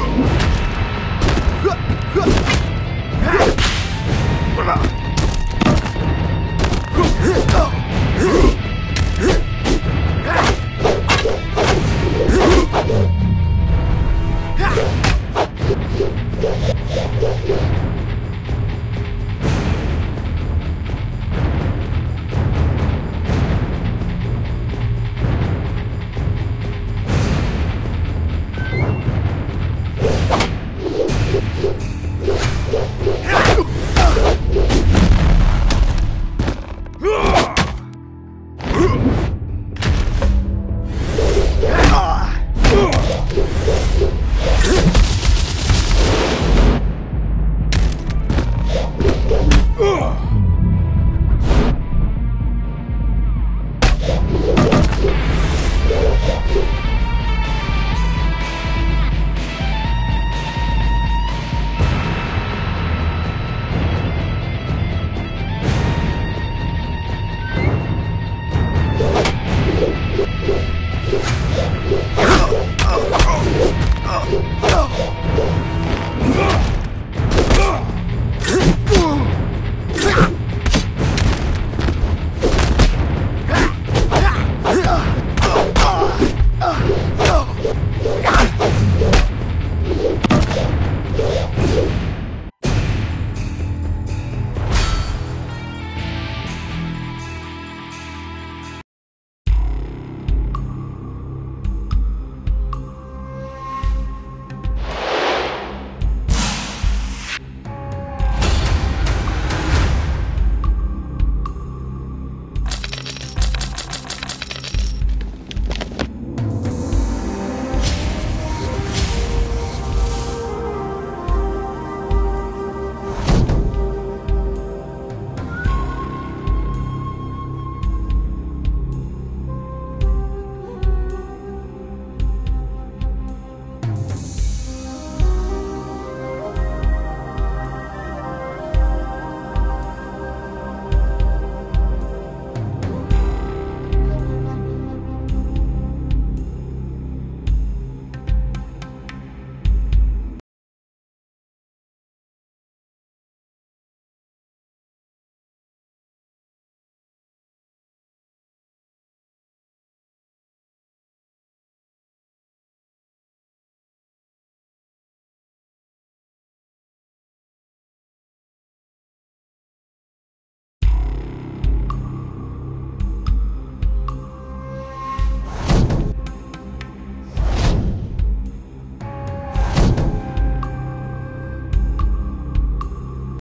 Oh! Huh!